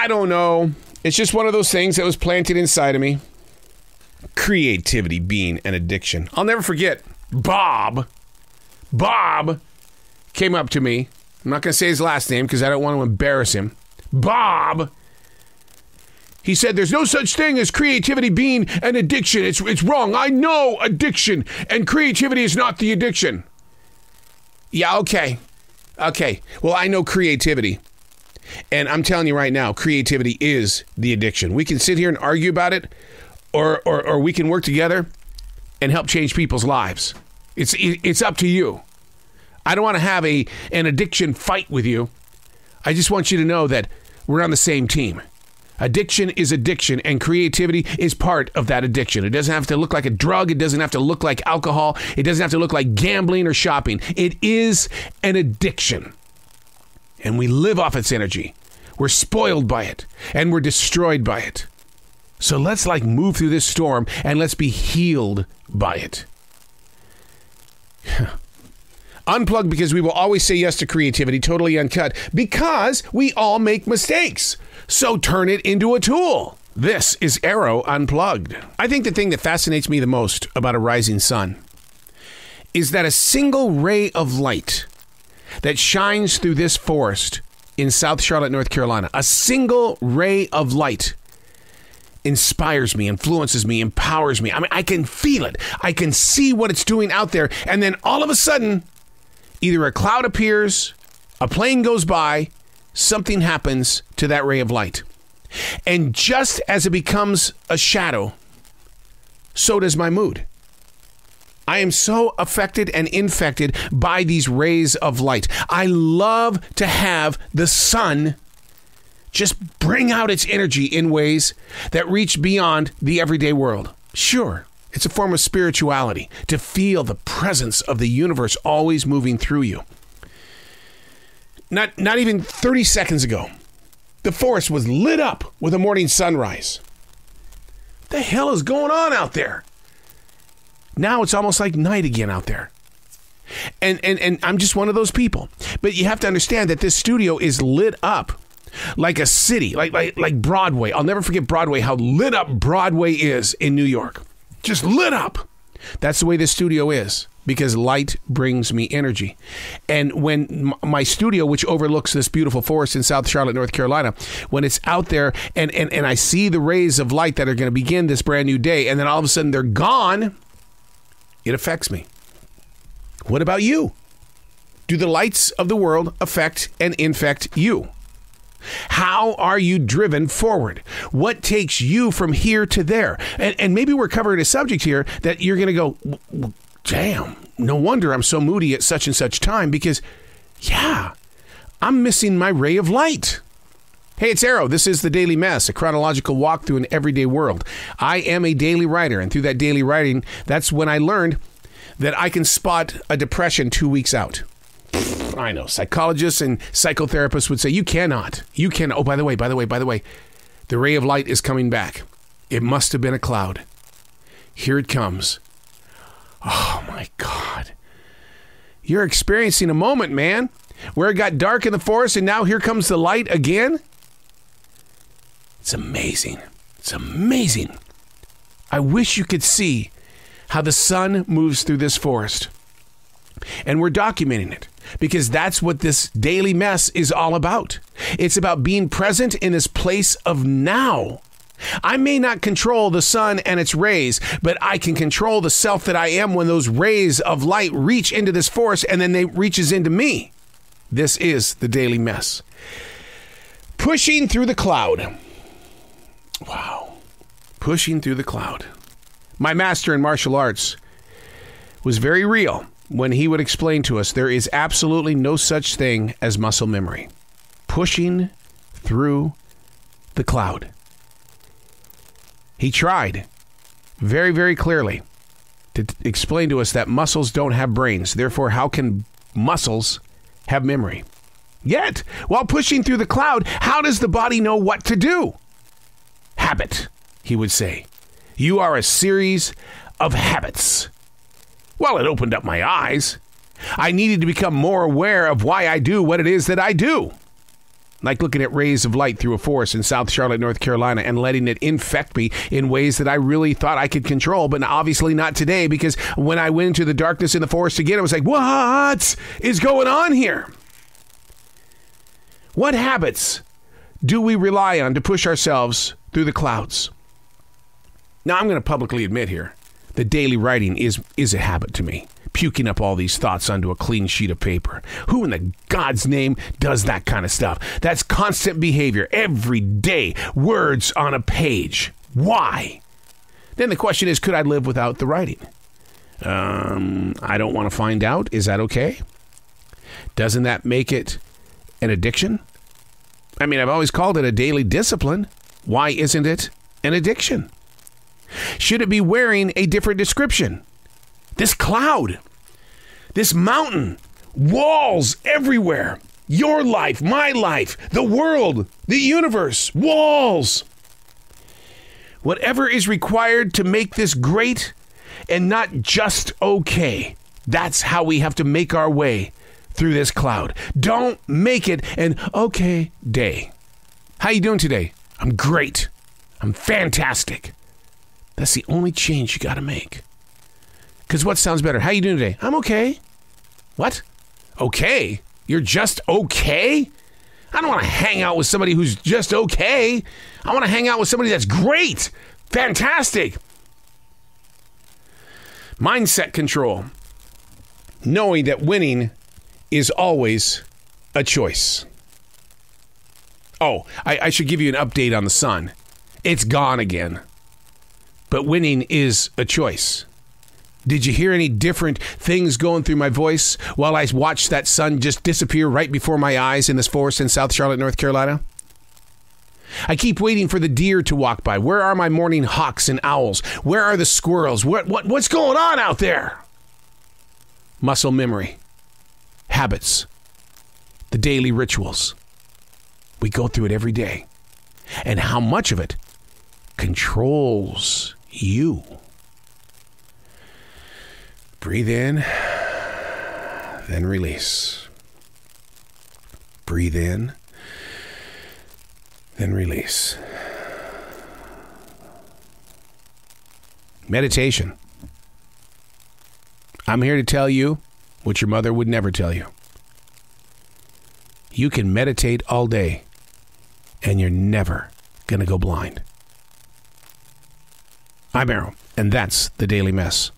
I don't know. It's just one of those things that was planted inside of me. Creativity being an addiction. I'll never forget Bob. Bob came up to me. I'm not going to say his last name because I don't want to embarrass him. Bob. He said, There's no such thing as creativity being an addiction. It's, it's wrong. I know addiction, and creativity is not the addiction. Yeah, okay. Okay. Well, I know creativity. And I'm telling you right now, creativity is the addiction. We can sit here and argue about it, or, or, or we can work together and help change people's lives. It's, it's up to you. I don't want to have a, an addiction fight with you. I just want you to know that we're on the same team. Addiction is addiction, and creativity is part of that addiction. It doesn't have to look like a drug. It doesn't have to look like alcohol. It doesn't have to look like gambling or shopping. It is an addiction. And we live off its energy. We're spoiled by it, and we're destroyed by it. So let's like move through this storm and let's be healed by it. Unplug because we will always say yes to creativity, totally uncut, because we all make mistakes. So turn it into a tool. This is Arroe Unplugged. I think the thing that fascinates me the most about a rising sun is that a single ray of light that shines through this forest in South Charlotte, North Carolina, a single ray of light inspires me, influences me, empowers me. I mean, I can feel it. I can see what it's doing out there. And then all of a sudden, either a cloud appears, a plane goes by, something happens to that ray of light. And just as it becomes a shadow, so does my mood. I am so affected and infected by these rays of light. I love to have the sun just bring out its energy in ways that reach beyond the everyday world. Sure, it's a form of spirituality to feel the presence of the universe always moving through you. Not, not even 30 seconds ago, the forest was lit up with a morning sunrise. The hell is going on out there? Now it's almost like night again out there. And, and, and I'm just one of those people. But you have to understand that this studio is lit up like a city, like, like, like Broadway. I'll never forget Broadway, how lit up Broadway is in New York. Just lit up. That's the way this studio is because light brings me energy. And when my studio, which overlooks this beautiful forest in South Charlotte, North Carolina, when it's out there and, and, and I see the rays of light that are going to begin this brand new day, and then all of a sudden they're gone, it affects me. What about you? Do the lights of the world affect and infect you? How are you driven forward? What takes you from here to there? And, and maybe we're covering a subject here that you're going to go, damn, no wonder I'm so moody at such and such time because, yeah, I'm missing my ray of light. Hey, it's Arroe. This is the Daily Mess, a chronological walk through an everyday world. I am a daily writer, and through that daily writing, that's when I learned that I can spot a depression two weeks out. I know. Psychologists and psychotherapists would say, you cannot. You can. Oh, by the way, by the way, by the way, the ray of light is coming back. It must have been a cloud. Here it comes. Oh, my God. You're experiencing a moment, man, where it got dark in the forest and now here comes the light again. It's amazing. It's amazing. I wish you could see how the sun moves through this forest. And we're documenting it because that's what this daily mess is all about. It's about being present in this place of now. I may not control the sun and its rays, but I can control the self that I am when those rays of light reach into this forest and then they reaches into me. This is the daily mess. Pushing through the cloud. Wow. Pushing through the cloud. My master in martial arts was very real when he would explain to us there is absolutely no such thing as muscle memory. Pushing through the cloud. He tried very, very clearly to explain to us that muscles don't have brains. Therefore, how can muscles have memory? Yet, while pushing through the cloud, how does the body know what to do? Habit, he would say. You are a series of habits. Well, it opened up my eyes. I needed to become more aware of why I do what it is that I do. like looking at rays of light through a forest in South Charlotte, North Carolina, and letting it infect me in ways that I really thought I could control, but obviously not today because when I went into the darkness in the forest again, I was like, what is going on here? What habits do we rely on to push ourselves through the clouds? Now, I'm going to publicly admit here that daily writing is, is a habit to me puking up all these thoughts onto a clean sheet of paper. Who in the God's name does that kind of stuff? That's constant behavior every day, words on a page. Why? Then the question is could I live without the writing? Um, I don't want to find out. Is that okay? Doesn't that make it an addiction? I mean, I've always called it a daily discipline. Why isn't it an addiction? Should it be wearing a different description? This cloud, this mountain, walls everywhere. Your life, my life, the world, the universe, walls. Whatever is required to make this great and not just okay. That's how we have to make our way through this cloud. Don't make it an okay day. How you doing today? I'm great. I'm fantastic. That's the only change you got to make. Cuz what sounds better? How you doing today? I'm okay. What? Okay? You're just okay? I don't want to hang out with somebody who's just okay. I want to hang out with somebody that's great. Fantastic. Mindset control. Knowing that winning is always a choice. Oh, I, I, should give you an update on the sun. It's gone again. But winning is a choice. Did you hear any different things going through my voice while I watched that sun just disappear right before my eyes in this forest in South Charlotte, North Carolina? I keep waiting for the deer to walk by. Where are my morning hawks and owls? Where are the squirrels? What, what, what's going on out there? Muscle memory habits, the daily rituals. We go through it every day. And how much of it controls you? Breathe in, then release. Breathe in, then release. Meditation. I'm here to tell you what your mother would never tell you. You can meditate all day, and you're never going to go blind. I'm Arroe, and that's the Daily Mess.